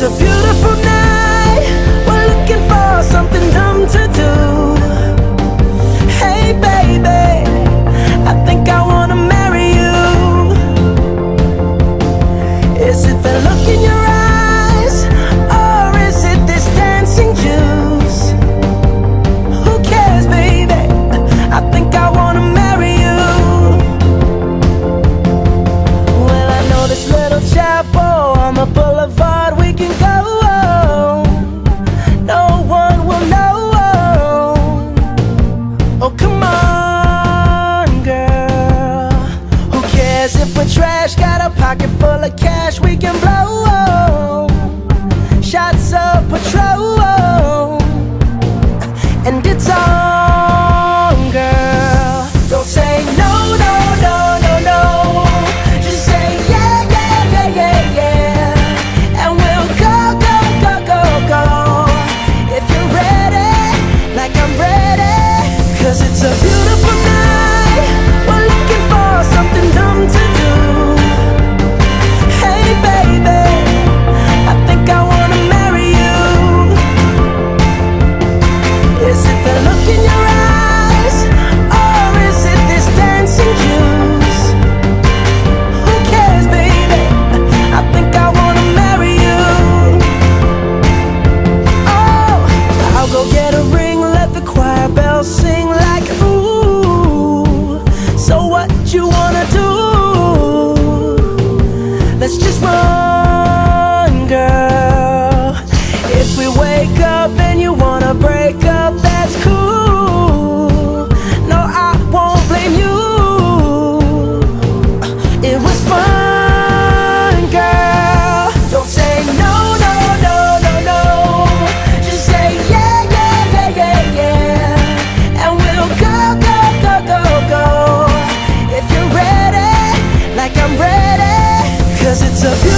It's a beautiful pocket full of cash we can blow. Shots of Patrón. And it's on, girl. Don't say no, no, no, no, no. Just say yeah, yeah, yeah, yeah, yeah. And we'll go, go, go, go, go. If you're ready, like I'm ready. Cause it's a beautiful Let's just run, girl. If we wake up and you wanna break up It's a beautiful